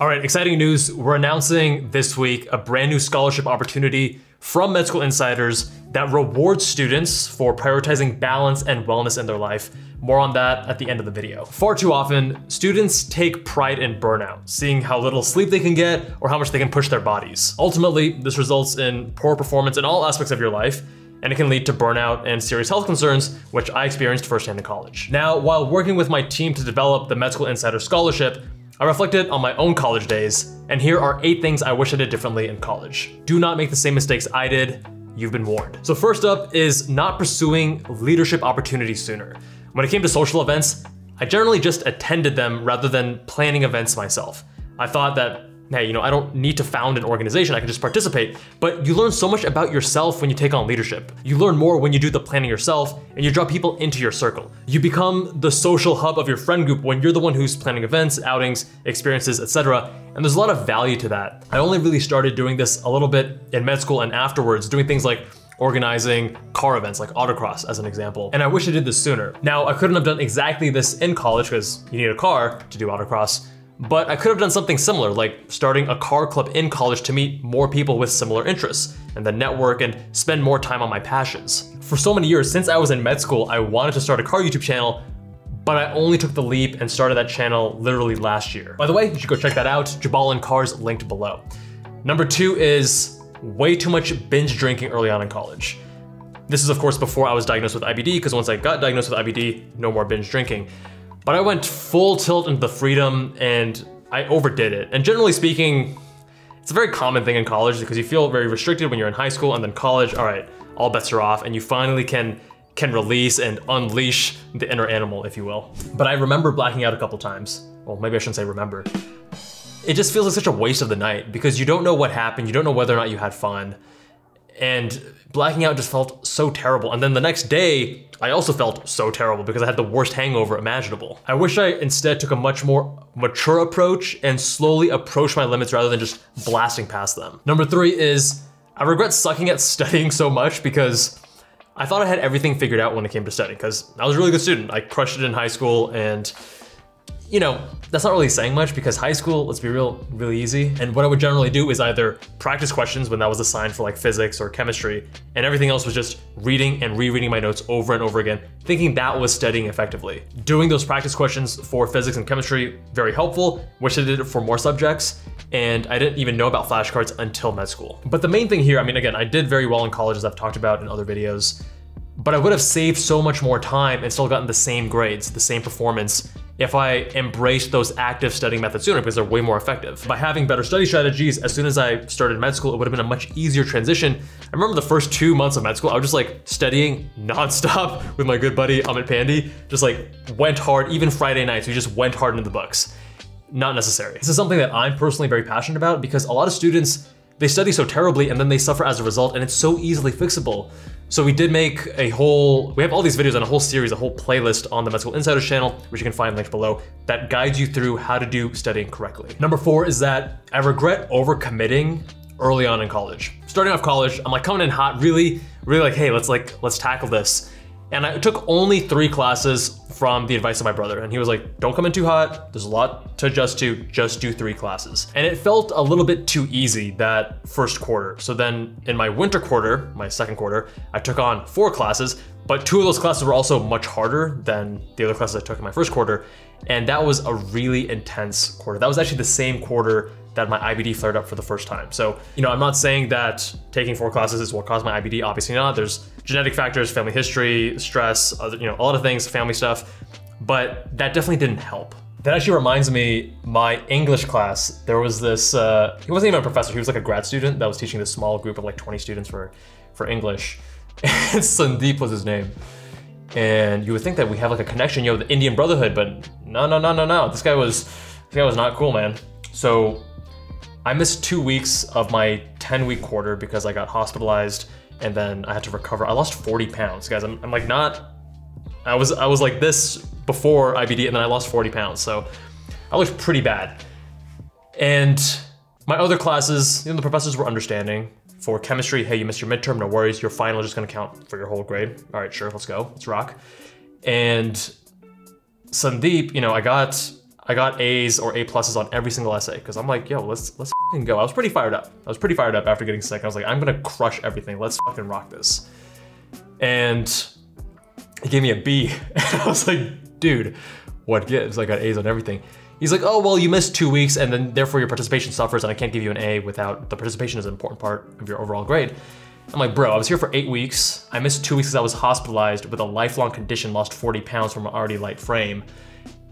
All right, exciting news. We're announcing this week a brand new scholarship opportunity from Med School Insiders that rewards students for prioritizing balance and wellness in their life. More on that at the end of the video. Far too often, students take pride in burnout, seeing how little sleep they can get or how much they can push their bodies. Ultimately, this results in poor performance in all aspects of your life, and it can lead to burnout and serious health concerns, which I experienced firsthand in college. Now, while working with my team to develop the Med School Insider Scholarship, I reflected on my own college days, and here are eight things I wish I did differently in college. Do not make the same mistakes I did. You've been warned. So first up is not pursuing leadership opportunities sooner. When it came to social events, I generally just attended them rather than planning events myself. I thought that hey, you know, I don't need to found an organization, I can just participate. But you learn so much about yourself when you take on leadership. You learn more when you do the planning yourself and you draw people into your circle. You become the social hub of your friend group when you're the one who's planning events, outings, experiences, etc. And there's a lot of value to that. I only really started doing this a little bit in med school and afterwards, doing things like organizing car events like autocross as an example. And I wish I did this sooner. Now, I couldn't have done exactly this in college because you need a car to do autocross, but I could have done something similar, like starting a car club in college to meet more people with similar interests, and then network and spend more time on my passions. For so many years, since I was in med school, I wanted to start a car YouTube channel, but I only took the leap and started that channel literally last year. By the way, you should go check that out, Jubbal and Cars linked below. Number two is way too much binge drinking early on in college. This is of course before I was diagnosed with IBD, because once I got diagnosed with IBD, no more binge drinking. But I went full tilt into the freedom and I overdid it. And generally speaking, it's a very common thing in college because you feel very restricted when you're in high school and then college, all right, all bets are off and you finally can can release and unleash the inner animal, if you will. But I remember blacking out a couple times. Well, maybe I shouldn't say remember. It just feels like such a waste of the night because you don't know what happened, you don't know whether or not you had fun and blacking out just felt so terrible. And then the next day, I also felt so terrible because I had the worst hangover imaginable. I wish I instead took a much more mature approach and slowly approach my limits rather than just blasting past them. Number three is I regret sucking at studying so much because I thought I had everything figured out when it came to studying because I was a really good student. I crushed it in high school and you know, that's not really saying much because high school, let's be real, really easy. And what I would generally do is either practice questions when that was assigned for like physics or chemistry, and everything else was just reading and rereading my notes over and over again, thinking that was studying effectively. Doing those practice questions for physics and chemistry, very helpful. Wish I did it for more subjects, and I didn't even know about flashcards until med school. But the main thing here, I mean, again, I did very well in college as I've talked about in other videos, but I would have saved so much more time and still gotten the same grades, the same performance if I embraced those active studying methods sooner because they're way more effective. By having better study strategies, as soon as I started med school, it would have been a much easier transition. I remember the first two months of med school, I was just like studying nonstop with my good buddy Amit Pandey, just like went hard, even Friday nights, we just went hard into the books. Not necessary. This is something that I'm personally very passionate about because a lot of students they study so terribly and then they suffer as a result and it's so easily fixable. So we did make a whole, we have all these videos on a whole series, a whole playlist on the Med School Insiders channel, which you can find linked below, that guides you through how to do studying correctly. Number four is that I regret overcommitting early on in college. Starting off college, I'm like coming in hot, really, really like, hey, let's like, let's tackle this. And I took only three classes from the advice of my brother. And he was like, don't come in too hot. There's a lot to adjust to. Just do three classes. And it felt a little bit too easy that first quarter. So then in my winter quarter, my second quarter, I took on four classes, but two of those classes were also much harder than the other classes I took in my first quarter. And that was a really intense quarter. That was actually the same quarter that my IBD flared up for the first time. So, you know, I'm not saying that taking four classes is what caused my IBD, obviously not. There's genetic factors, family history, stress, other, you know, a lot of things, family stuff, but that definitely didn't help. That actually reminds me, my English class, there was this, uh, he wasn't even a professor, he was like a grad student that was teaching this small group of like 20 students for, for English. And Sandeep was his name. And you would think that we have like a connection, you know, the Indian Brotherhood, but no, no, no, no, no. This guy was, this guy was not cool, man. So I missed two weeks of my 10 week quarter because I got hospitalized and then I had to recover. I lost 40 pounds, guys. I'm, I'm like not, I was, I was like this before IBD and then I lost 40 pounds. So I looked pretty bad. And my other classes, you know, the professors were understanding. For chemistry, hey, you missed your midterm, no worries. Your final is just gonna count for your whole grade. All right, sure, let's go, let's rock. And Sandeep, you know, I got I got A's or A pluses on every single essay because I'm like, yo, let's let's go. I was pretty fired up. I was pretty fired up after getting sick. I was like, I'm gonna crush everything. Let's fucking rock this. And he gave me a B. And I was like, dude, what gives? I got A's on everything. He's like, oh, well, you missed two weeks and then therefore your participation suffers and I can't give you an A without the participation is an important part of your overall grade. I'm like, bro, I was here for eight weeks. I missed two weeks because I was hospitalized with a lifelong condition, lost 40 pounds from an already light frame.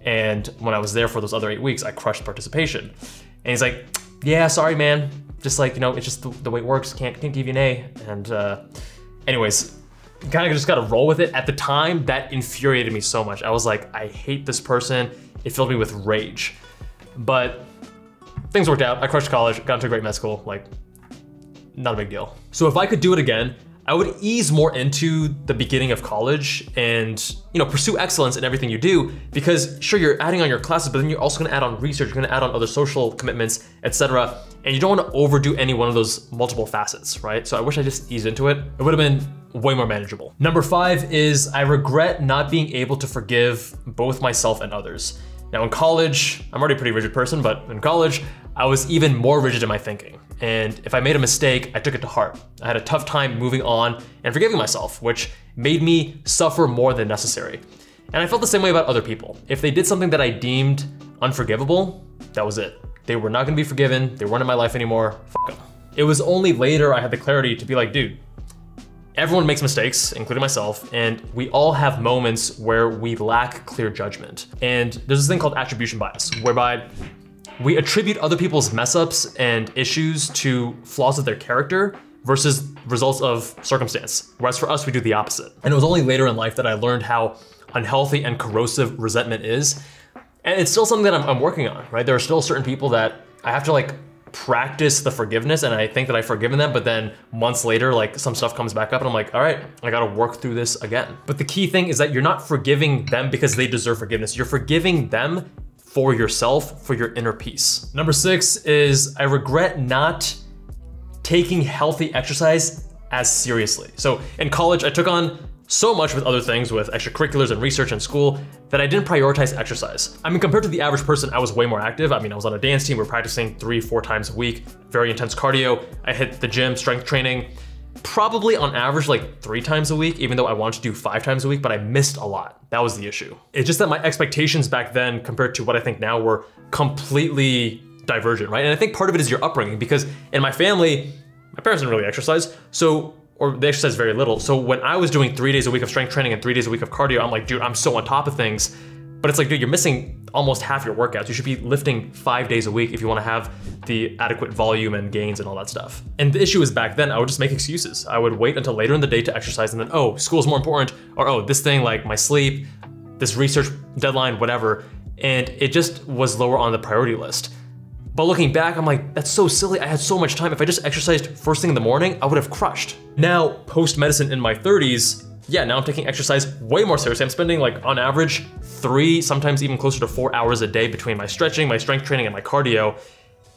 And when I was there for those other eight weeks, I crushed participation. And he's like, yeah, sorry, man. Just like, you know, it's just the, the way it works. Can't, can't give you an A. And uh, anyways, kind of just got to roll with it. At the time, that infuriated me so much. I was like, I hate this person. It filled me with rage. But things worked out. I crushed college, got into a great med school. Like, not a big deal. So if I could do it again, I would ease more into the beginning of college and you know pursue excellence in everything you do because sure you're adding on your classes but then you're also to add on research you're to add on other social commitments etc and you don't want to overdo any one of those multiple facets right so I wish I just eased into it it would have been way more manageable number five is I regret not being able to forgive both myself and others now in college I'm already a pretty rigid person but in college I was even more rigid in my thinking and if I made a mistake, I took it to heart. I had a tough time moving on and forgiving myself, which made me suffer more than necessary. And I felt the same way about other people. If they did something that I deemed unforgivable, that was it. They were not gonna be forgiven, they weren't in my life anymore, fuck them. It was only later I had the clarity to be like, dude, everyone makes mistakes, including myself, and we all have moments where we lack clear judgment. And there's this thing called attribution bias, whereby we attribute other people's mess ups and issues to flaws of their character versus results of circumstance. Whereas for us, we do the opposite. And it was only later in life that I learned how unhealthy and corrosive resentment is. And it's still something that I'm, I'm working on, right? There are still certain people that I have to like practice the forgiveness and I think that I've forgiven them, but then months later, like some stuff comes back up and I'm like, all right, I gotta work through this again. But the key thing is that you're not forgiving them because they deserve forgiveness. You're forgiving them for yourself, for your inner peace. Number six is I regret not taking healthy exercise as seriously. So in college, I took on so much with other things, with extracurriculars and research in school, that I didn't prioritize exercise. I mean, compared to the average person, I was way more active. I mean, I was on a dance team, we are practicing three, four times a week, very intense cardio. I hit the gym, strength training probably on average like three times a week, even though I wanted to do five times a week, but I missed a lot. That was the issue. It's just that my expectations back then compared to what I think now were completely divergent, right? And I think part of it is your upbringing because in my family, my parents didn't really exercise. So or they exercise very little. So when I was doing three days a week of strength training and three days a week of cardio, I'm like, dude, I'm so on top of things. But it's like, dude, you're missing almost half your workouts. You should be lifting five days a week if you want to have the adequate volume and gains and all that stuff. And the issue is back then, I would just make excuses. I would wait until later in the day to exercise and then, oh, school's more important, or oh, this thing like my sleep, this research deadline, whatever. And it just was lower on the priority list. But looking back, I'm like, that's so silly. I had so much time. If I just exercised first thing in the morning, I would have crushed. Now, post medicine in my 30s, yeah, now I'm taking exercise way more seriously. I'm spending like on average three, sometimes even closer to four hours a day between my stretching, my strength training, and my cardio.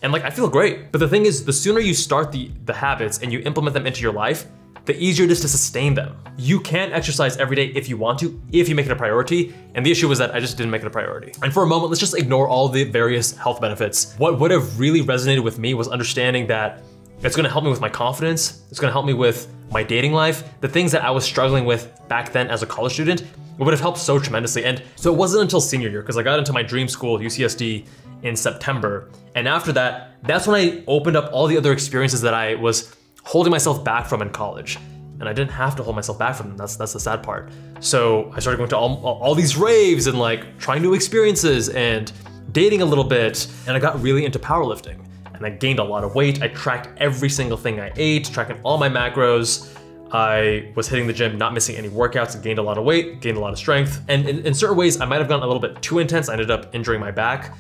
And like I feel great. But the thing is, the sooner you start the, the habits and you implement them into your life, the easier it is to sustain them. You can exercise every day if you want to, if you make it a priority. And the issue was that I just didn't make it a priority. And for a moment, let's just ignore all the various health benefits. What would have really resonated with me was understanding that it's gonna help me with my confidence. It's gonna help me with my dating life. The things that I was struggling with back then as a college student, it would have helped so tremendously. And so it wasn't until senior year, because I got into my dream school, UCSD, in September. And after that, that's when I opened up all the other experiences that I was holding myself back from in college. And I didn't have to hold myself back from them. That's that's the sad part. So I started going to all, all these raves and like trying new experiences and dating a little bit. And I got really into powerlifting and I gained a lot of weight. I tracked every single thing I ate, tracking all my macros. I was hitting the gym, not missing any workouts, and gained a lot of weight, gained a lot of strength. And in, in certain ways, I might have gone a little bit too intense. I ended up injuring my back,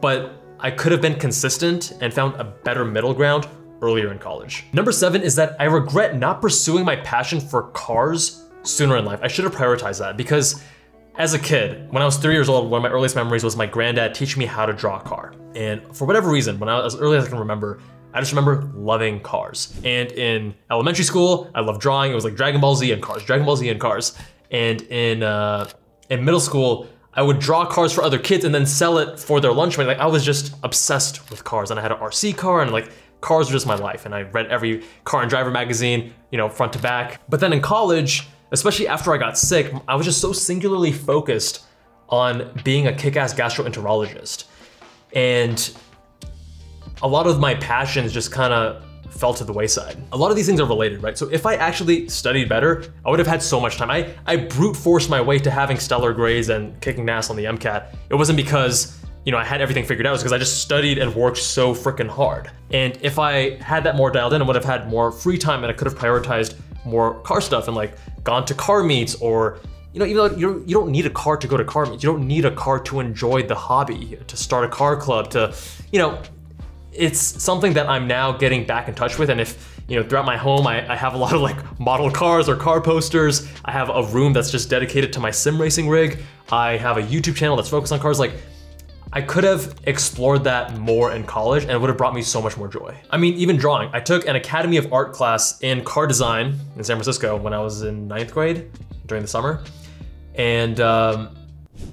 but I could have been consistent and found a better middle ground earlier in college. Number seven is that I regret not pursuing my passion for cars sooner in life. I should have prioritized that because as a kid, when I was three years old, one of my earliest memories was my granddad teaching me how to draw a car. And for whatever reason, when I was as early as I can remember, I just remember loving cars. And in elementary school, I loved drawing. It was like Dragon Ball Z and cars, Dragon Ball Z and cars. And in uh, in middle school, I would draw cars for other kids and then sell it for their lunch money. Like I was just obsessed with cars and I had an RC car and like cars were just my life. And I read every car and driver magazine, you know, front to back. But then in college, especially after I got sick, I was just so singularly focused on being a kick-ass gastroenterologist. And a lot of my passions just kind of fell to the wayside. A lot of these things are related, right? So if I actually studied better, I would have had so much time. I, I brute forced my way to having stellar grades and kicking ass on the MCAT. It wasn't because you know, I had everything figured out because I just studied and worked so freaking hard. And if I had that more dialed in, I would have had more free time and I could have prioritized more car stuff and like gone to car meets or you know, even though you you don't need a car to go to car meets, you don't need a car to enjoy the hobby, to start a car club, to, you know, it's something that I'm now getting back in touch with. And if, you know, throughout my home, I, I, have a lot of like model cars or car posters. I have a room that's just dedicated to my sim racing rig. I have a YouTube channel that's focused on cars. Like, I could have explored that more in college and it would have brought me so much more joy. I mean, even drawing. I took an Academy of Art class in car design in San Francisco when I was in ninth grade during the summer. And um,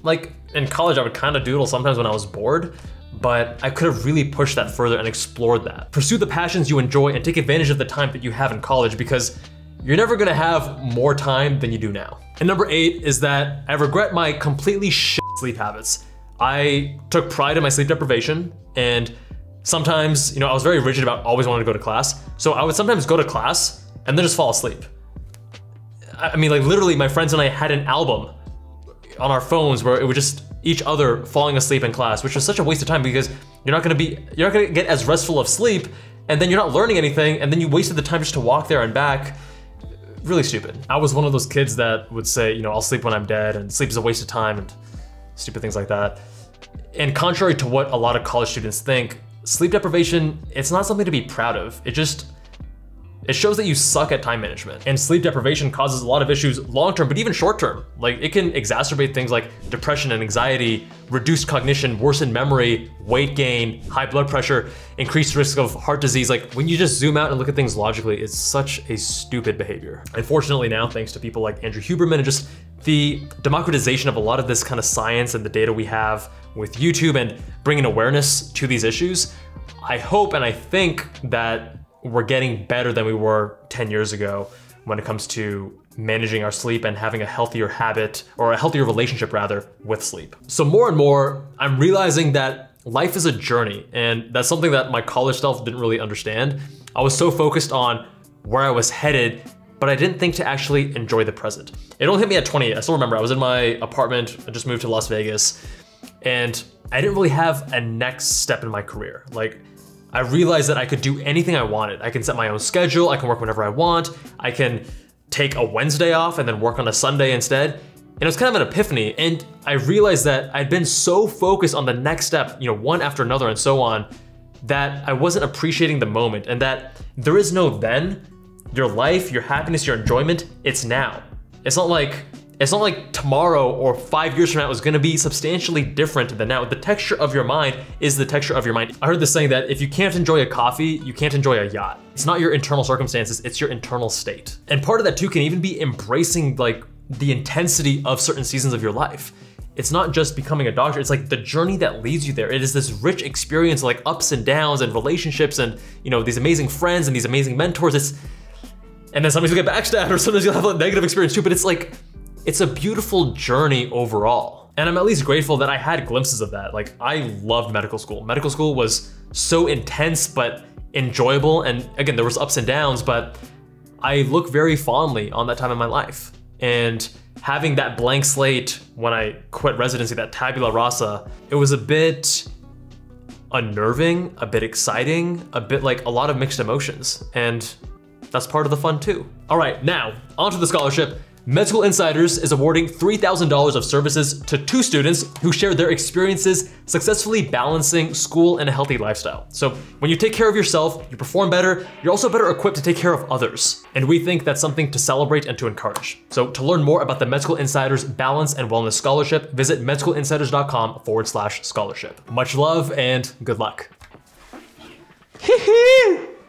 like in college, I would kind of doodle sometimes when I was bored, but I could have really pushed that further and explored that. Pursue the passions you enjoy and take advantage of the time that you have in college because you're never gonna have more time than you do now. And number eight is that I regret my completely shit sleep habits. I took pride in my sleep deprivation and sometimes, you know, I was very rigid about always wanting to go to class. So I would sometimes go to class and then just fall asleep. I mean, like literally my friends and I had an album on our phones where it would just each other falling asleep in class, which was such a waste of time because you're not gonna be, you're not gonna get as restful of sleep and then you're not learning anything and then you wasted the time just to walk there and back. Really stupid. I was one of those kids that would say, you know, I'll sleep when I'm dead and sleep is a waste of time and stupid things like that. And contrary to what a lot of college students think, sleep deprivation, it's not something to be proud of. It just it shows that you suck at time management. And sleep deprivation causes a lot of issues long term, but even short term. Like it can exacerbate things like depression and anxiety, reduced cognition, worsened memory, weight gain, high blood pressure, increased risk of heart disease. Like when you just zoom out and look at things logically, it's such a stupid behavior. Unfortunately now, thanks to people like Andrew Huberman and just the democratization of a lot of this kind of science and the data we have with YouTube and bringing awareness to these issues, I hope and I think that we're getting better than we were 10 years ago when it comes to managing our sleep and having a healthier habit or a healthier relationship rather with sleep. So more and more, I'm realizing that life is a journey and that's something that my college self didn't really understand. I was so focused on where I was headed, but I didn't think to actually enjoy the present. It only hit me at 20. I still remember I was in my apartment, I just moved to Las Vegas, and I didn't really have a next step in my career. Like I realized that I could do anything I wanted. I can set my own schedule, I can work whenever I want, I can take a Wednesday off and then work on a Sunday instead. And it was kind of an epiphany. And I realized that I'd been so focused on the next step, you know, one after another and so on, that I wasn't appreciating the moment and that there is no then. Your life, your happiness, your enjoyment, it's now. It's not like it's not like tomorrow or five years from now is gonna be substantially different than now. The texture of your mind is the texture of your mind. I heard this saying that if you can't enjoy a coffee, you can't enjoy a yacht. It's not your internal circumstances, it's your internal state. And part of that too can even be embracing like the intensity of certain seasons of your life. It's not just becoming a doctor, it's like the journey that leads you there. It is this rich experience like ups and downs and relationships and you know these amazing friends and these amazing mentors. It's and then sometimes you'll get backstabbed or sometimes you'll have a negative experience too, but it's like it's a beautiful journey overall. And I'm at least grateful that I had glimpses of that. Like, I loved medical school. Medical school was so intense, but enjoyable. And again, there was ups and downs, but I look very fondly on that time in my life. And having that blank slate when I quit residency, that tabula rasa, it was a bit unnerving, a bit exciting, a bit like a lot of mixed emotions. And that's part of the fun too. All right, now onto the scholarship. Med School Insiders is awarding $3,000 of services to two students who shared their experiences successfully balancing school and a healthy lifestyle. So when you take care of yourself, you perform better, you're also better equipped to take care of others. And we think that's something to celebrate and to encourage. So to learn more about the Med School Insiders Balance and Wellness Scholarship, visit medschoolinsiders.com forward slash scholarship. Much love and good luck.